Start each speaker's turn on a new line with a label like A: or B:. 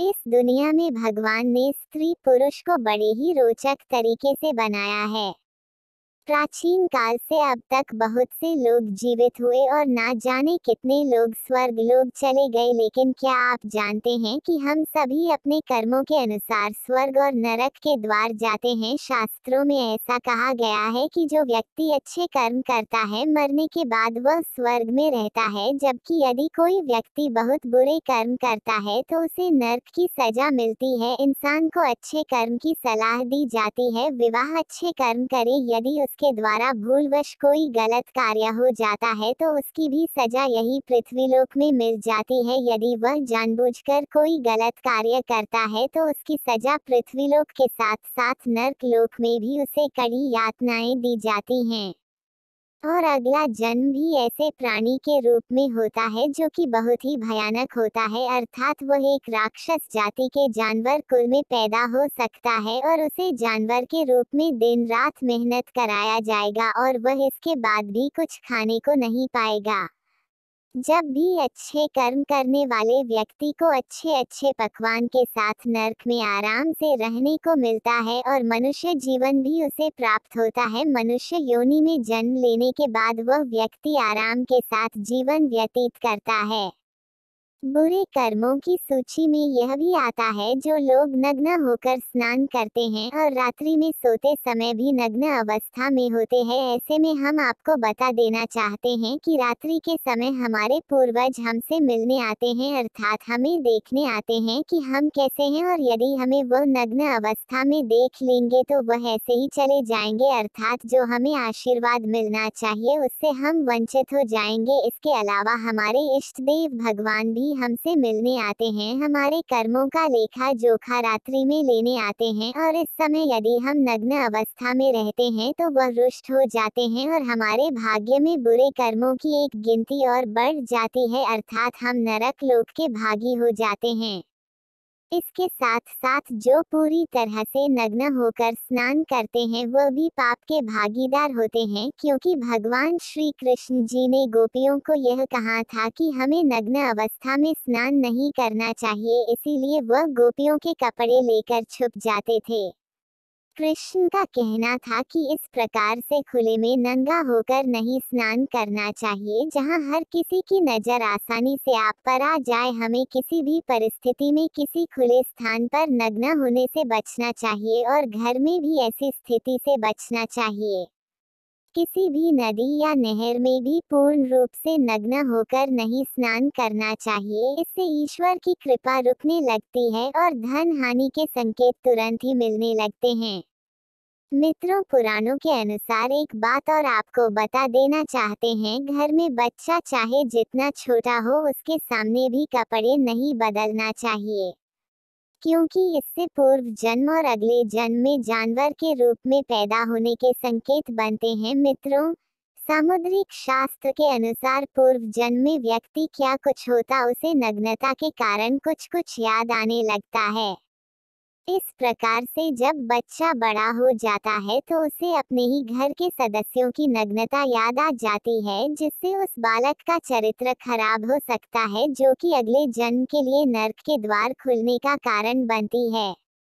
A: इस दुनिया में भगवान ने स्त्री पुरुष को बड़े ही रोचक तरीके से बनाया है। प्राचीन काल से अब तक बहुत से लोग जीवित हुए और ना जाने कितने लोग स्वर्ग लोग चले गए, लेकिन क्या आप जानते हैं कि हम सभी अपने कर्मों के अनुसार स्वर्ग और नरक के द्वार जाते हैं? शास्त्रों में ऐसा कहा गया है कि जो व्यक्ति अच्छे कर्म करता है, मरने के बाद वह स्वर्ग में रहता है, जबकि यदि कोई व्यक्ति बहुत बुरे कर्म करता है तो उसे नर्क की सजा मिलती है। इंसान को अच्छे कर्म की सलाह दी जाती है, विवाह अच्छे कर्म करे, यदि उसके द्वारा भूलवश कोई गलत कार्य हो जाता है तो उसकी भी सजा यही पृथ्वीलोक में मिल जाती है। यदि वह जानबूझकर कोई गलत कार्य करता है तो उसकी सजा पृथ्वीलोक के साथ साथ नर्क लोक में भी उसे कड़ी यातनाएँ दी जाती हैं। और अगला जन्म भी ऐसे प्राणी के रूप में होता है जो कि बहुत ही भयानक होता है, अर्थात वह एक राक्षस जाति के जानवर कुल में पैदा हो सकता है और उसे जानवर के रूप में दिन रात मेहनत कराया जाएगा और वह इसके बाद भी कुछ खाने को नहीं पाएगा। जब भी अच्छे कर्म करने वाले व्यक्ति को अच्छे अच्छे पकवान के साथ नरक में आराम से रहने को मिलता है और मनुष्य जीवन भी उसे प्राप्त होता है, मनुष्य योनि में जन्म लेने के बाद वह व्यक्ति आराम के साथ जीवन व्यतीत करता है। बुरे कर्मों की सूची में यह भी आता है जो लोग नग्न होकर स्नान करते हैं और रात्रि में सोते समय भी नग्न अवस्था में होते हैं। ऐसे में हम आपको बता देना चाहते हैं कि रात्रि के समय हमारे पूर्वज हमसे मिलने आते हैं अर्थात हमें देखने आते हैं कि हम कैसे हैं और यदि हमें वह नग्न अवस्था में देख लेंगे तो वह ऐसे ही चले जाएँगे अर्थात जो हमें आशीर्वाद मिलना चाहिए उससे हम वंचित हो जाएँगे। इसके अलावा हमारे इष्ट देव भगवान भी हमसे मिलने आते हैं, हमारे कर्मों का लेखा जोखा रात्रि में लेने आते हैं और इस समय यदि हम नग्न अवस्था में रहते हैं तो वह रुष्ट हो जाते हैं और हमारे भाग्य में बुरे कर्मों की एक गिनती और बढ़ जाती है, अर्थात हम नरक लोक के भागी हो जाते हैं। इसके साथ साथ जो पूरी तरह से नग्न होकर स्नान करते हैं वह भी पाप के भागीदार होते हैं, क्योंकि भगवान श्री कृष्ण जी ने गोपियों को यह कहा था कि हमें नग्न अवस्था में स्नान नहीं करना चाहिए, इसीलिए वह गोपियों के कपड़े लेकर छुप जाते थे। कृष्ण का कहना था कि इस प्रकार से खुले में नंगा होकर नहीं स्नान करना चाहिए, जहाँ हर किसी की नज़र आसानी से आप पर आ जाए, हमें किसी भी परिस्थिति में किसी खुले स्थान पर नग्न होने से बचना चाहिए और घर में भी ऐसी स्थिति से बचना चाहिए। किसी भी नदी या नहर में भी पूर्ण रूप से नग्न होकर नहीं स्नान करना चाहिए। इससे ईश्वर की कृपा रुकने लगती है और धन हानि के संकेत तुरंत ही मिलने लगते हैं। मित्रों, पुराणों के अनुसार एक बात और आपको बता देना चाहते हैं, घर में बच्चा चाहे जितना छोटा हो, उसके सामने भी कपड़े नहीं बदलना चाहिए। क्योंकि इससे पूर्व जन्म और अगले जन्म में जानवर के रूप में पैदा होने के संकेत बनते हैं। मित्रों, सामुद्रिक शास्त्र के अनुसार पूर्व जन्म में व्यक्ति क्या कुछ होता उसे नग्नता के कारण कुछ कुछ याद आने लगता है। इस प्रकार से जब बच्चा बड़ा हो जाता है तो उसे अपने ही घर के सदस्यों की नग्नता याद आ जाती है, जिससे उस बालक का चरित्र खराब हो सकता है, जो कि अगले जन्म के लिए नर्क के द्वार खुलने का कारण बनती है।